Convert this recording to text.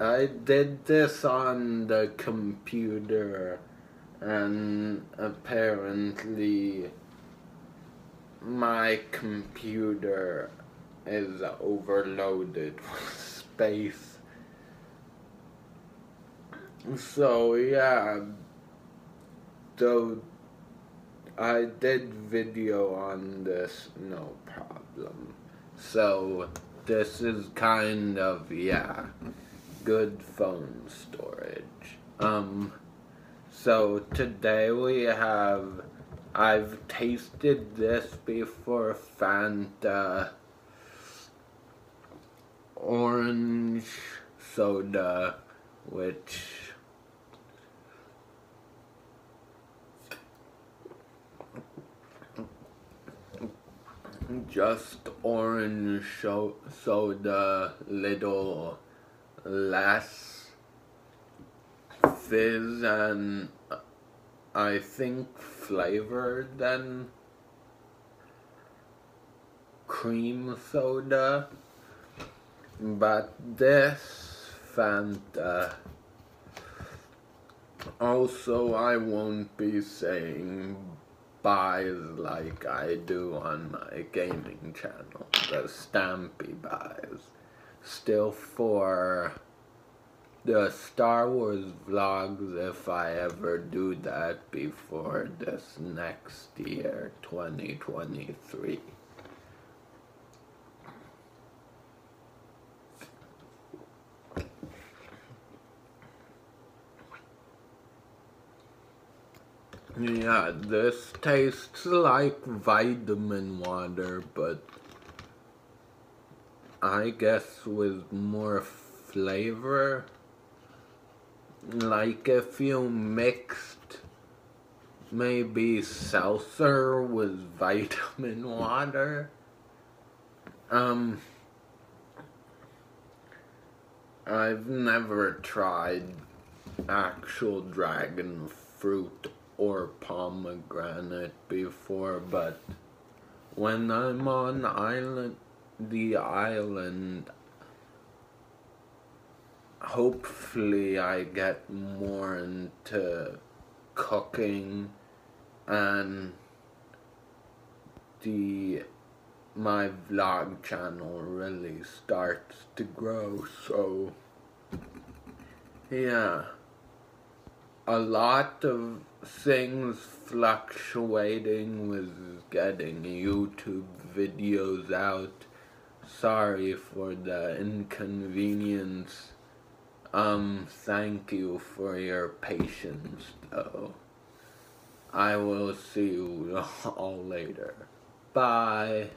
I did this on the computer and apparently my computer is overloaded with space. So yeah, though I did video on this, no problem. So this is kind of, yeah, good phone storage. Um, so today we have, I've tasted this before, Fanta orange soda, which just orange soda, little fizz and I think flavor than cream soda. But this Fanta also I won't be saying buys like I do on my gaming channel, the Stampy buys. Still for the Star Wars vlogs if I ever do that before this next year, 2023. Yeah, this tastes like vitamin water, but I guess with more flavor. Like if you mixed maybe seltzer with vitamin water. Um, I've never tried actual dragon fruit or pomegranate before, but when I'm on island, the island, hopefully I get more into cooking and the my vlog channel really starts to grow so yeah a lot of things fluctuating with getting YouTube videos out. Sorry for the inconvenience. Um, thank you for your patience though. I will see you all later. Bye.